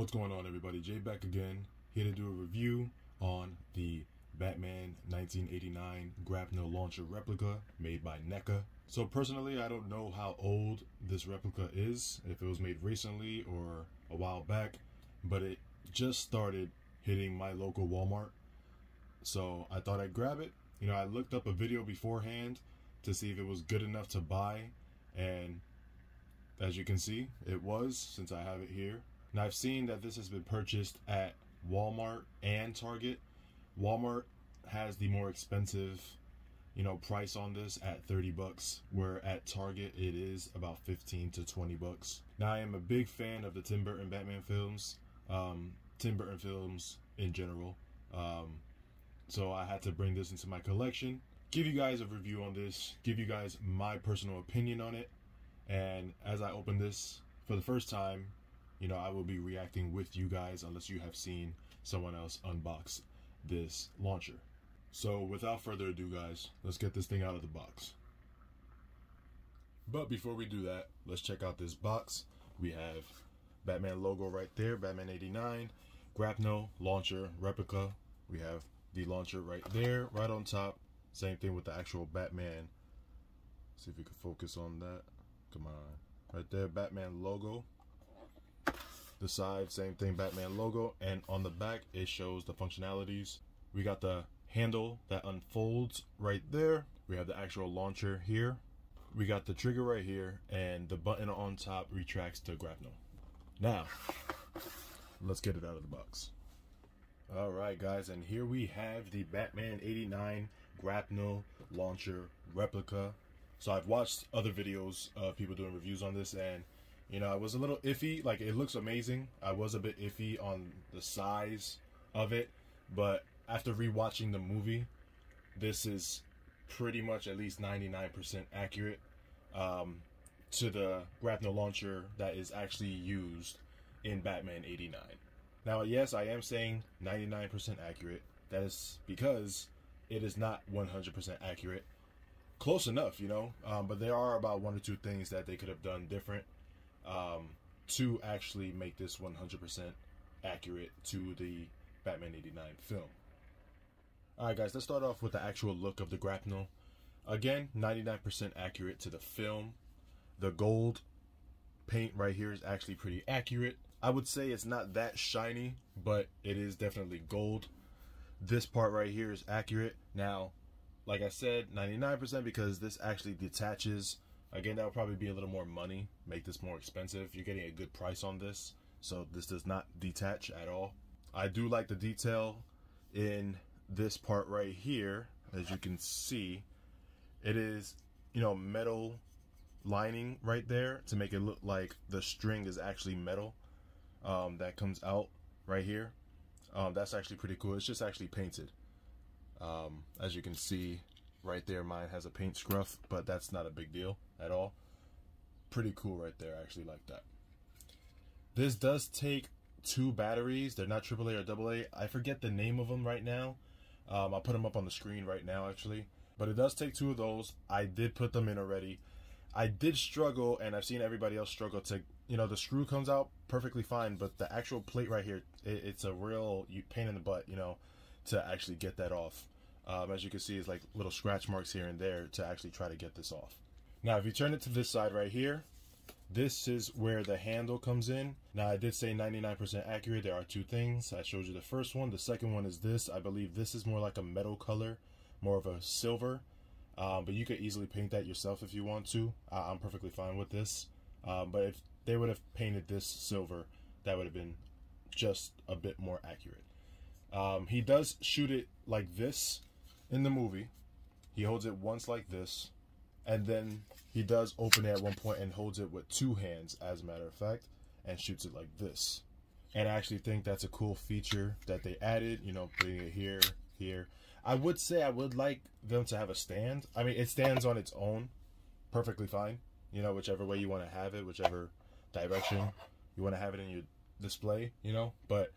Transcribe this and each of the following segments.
What's going on, everybody? Jay back again, here to do a review on the Batman 1989 Grapnel launcher replica made by NECA. So personally, I don't know how old this replica is, if it was made recently or a while back, but it just started hitting my local Walmart. So I thought I'd grab it. You know, I looked up a video beforehand to see if it was good enough to buy, and as you can see, it was since I have it here. Now I've seen that this has been purchased at Walmart and Target. Walmart has the more expensive, you know, price on this at 30 bucks, where at Target it is about 15 to 20 bucks. Now I am a big fan of the Tim Burton Batman films, um, Tim Burton films in general. Um, so I had to bring this into my collection, give you guys a review on this, give you guys my personal opinion on it, and as I open this for the first time, you know, I will be reacting with you guys unless you have seen someone else unbox this launcher. So without further ado, guys, let's get this thing out of the box. But before we do that, let's check out this box. We have Batman logo right there, Batman 89, Grapnel launcher replica. We have the launcher right there, right on top. Same thing with the actual Batman. See if we can focus on that. Come on. Right there, Batman logo. The side, same thing, Batman logo. And on the back, it shows the functionalities. We got the handle that unfolds right there. We have the actual launcher here. We got the trigger right here. And the button on top retracts to grapnel. Now, let's get it out of the box. All right, guys, and here we have the Batman 89 grapnel launcher replica so I've watched other videos of people doing reviews on this, and you know I was a little iffy. Like it looks amazing. I was a bit iffy on the size of it, but after rewatching the movie, this is pretty much at least 99% accurate um, to the grapnel launcher that is actually used in Batman 89. Now, yes, I am saying 99% accurate. That is because it is not 100% accurate close enough, you know. Um, but there are about one or two things that they could have done different um, to actually make this 100% accurate to the Batman 89 film. Alright, guys, let's start off with the actual look of the grapnel. Again, 99% accurate to the film. The gold paint right here is actually pretty accurate. I would say it's not that shiny, but it is definitely gold. This part right here is accurate. Now, like I said, 99% because this actually detaches. Again, that would probably be a little more money, make this more expensive. You're getting a good price on this, so this does not detach at all. I do like the detail in this part right here, as you can see. It is, you know, metal lining right there to make it look like the string is actually metal um, that comes out right here. Um, that's actually pretty cool. It's just actually painted. Um, as you can see right there, mine has a paint scruff, but that's not a big deal at all. Pretty cool right there. I actually like that. This does take two batteries. They're not AAA or AA. I forget the name of them right now. Um, I'll put them up on the screen right now, actually. But it does take two of those. I did put them in already. I did struggle, and I've seen everybody else struggle to, you know, the screw comes out perfectly fine, but the actual plate right here, it, it's a real pain in the butt, you know, to actually get that off. Um, as you can see, it's like little scratch marks here and there to actually try to get this off. Now, if you turn it to this side right here, this is where the handle comes in. Now, I did say 99% accurate. There are two things. I showed you the first one. The second one is this. I believe this is more like a metal color, more of a silver. Um, but you could easily paint that yourself if you want to. Uh, I'm perfectly fine with this. Um, but if they would have painted this silver, that would have been just a bit more accurate. Um, he does shoot it like this in the movie. He holds it once like this, and then he does open it at one point and holds it with two hands, as a matter of fact, and shoots it like this. And I actually think that's a cool feature that they added, you know, putting it here, here. I would say I would like them to have a stand. I mean, it stands on its own perfectly fine, you know, whichever way you want to have it, whichever direction you want to have it in your display, you know, but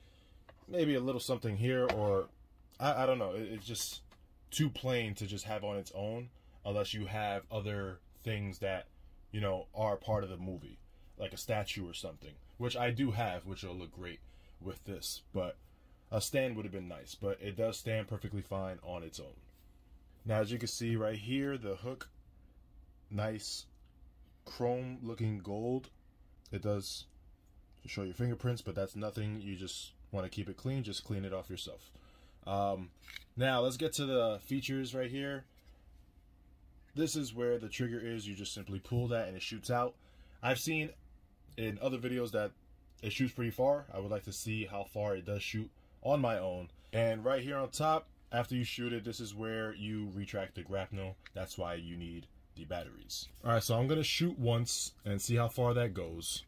maybe a little something here or I, I don't know. It, it's just too plain to just have on its own unless you have other things that you know are part of the movie like a statue or something which I do have, which will look great with this, but a stand would have been nice, but it does stand perfectly fine on its own. Now, as you can see right here, the hook, nice chrome looking gold. It does show your fingerprints, but that's nothing. You just want to keep it clean, just clean it off yourself. Um, now, let's get to the features right here. This is where the trigger is. You just simply pull that and it shoots out. I've seen in other videos that it shoots pretty far. I would like to see how far it does shoot on my own. And right here on top, after you shoot it, this is where you retract the grapnel. That's why you need the batteries. All right, so I'm gonna shoot once and see how far that goes.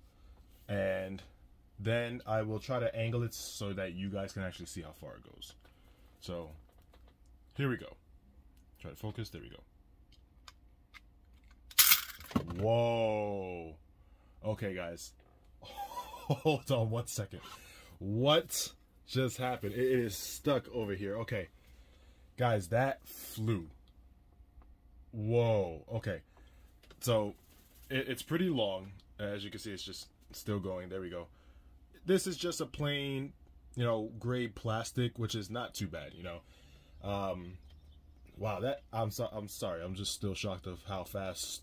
And then I will try to angle it so that you guys can actually see how far it goes. So here we go. Try to focus, there we go. Whoa. Okay, guys. Hold on one second. What just happened? It is stuck over here. Okay. Guys, that flew. Whoa. Okay. So, it, it's pretty long. As you can see, it's just still going. There we go. This is just a plain, you know, gray plastic, which is not too bad, you know. Um, wow, that I'm so, I'm sorry. I'm just still shocked of how fast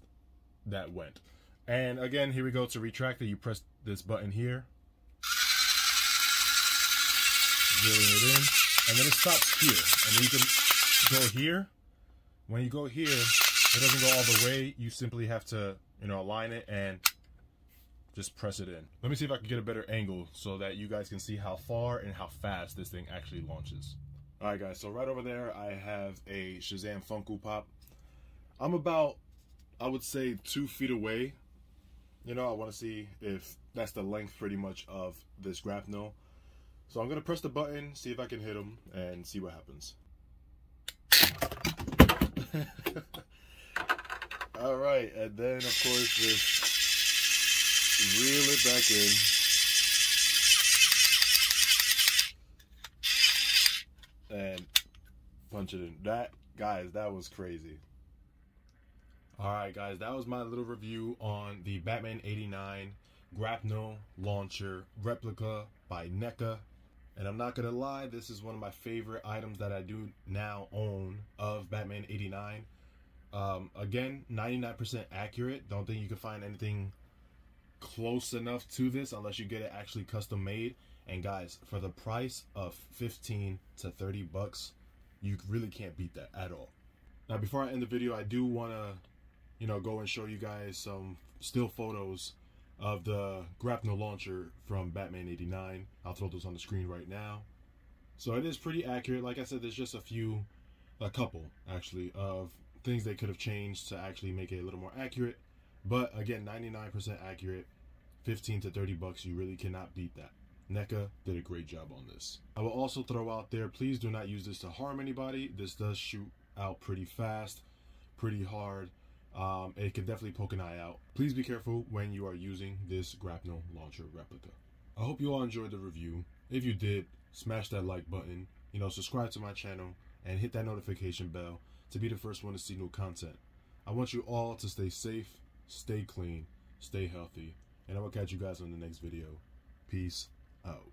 that went. And again, here we go to retract it. You press this button here. Reeling it in. And then it stops here. And then you can go here. When you go here, it doesn't go all the way. You simply have to, you know, align it and just press it in. Let me see if I can get a better angle so that you guys can see how far and how fast this thing actually launches. Alright guys, so right over there I have a Shazam Funko Pop. I'm about I would say two feet away. You know, I want to see if that's the length pretty much of this grapnel. So I'm going to press the button, see if I can hit him, and see what happens. All right, and then of course just reel it back in. And punch it in. That, guys, that was crazy. Alright guys, that was my little review on the Batman 89 Grapnel Launcher Replica by NECA. And I'm not gonna lie, this is one of my favorite items that I do now own of Batman 89. Um, again, 99% accurate. Don't think you can find anything close enough to this unless you get it actually custom made. And guys, for the price of 15 to 30 bucks, you really can't beat that at all. Now, before I end the video, I do want to you know, go and show you guys some still photos of the grapnel launcher from Batman 89. I'll throw those on the screen right now. So it is pretty accurate. Like I said, there's just a few, a couple actually, of things they could have changed to actually make it a little more accurate. But again, 99% accurate, 15 to 30 bucks. You really cannot beat that. NECA did a great job on this. I will also throw out there, please do not use this to harm anybody. This does shoot out pretty fast, pretty hard. Um, it can definitely poke an eye out. Please be careful when you are using this grapnel launcher replica. I hope you all enjoyed the review. If you did, smash that like button, you know, subscribe to my channel, and hit that notification bell to be the first one to see new content. I want you all to stay safe, stay clean, stay healthy, and I will catch you guys on the next video. Peace out.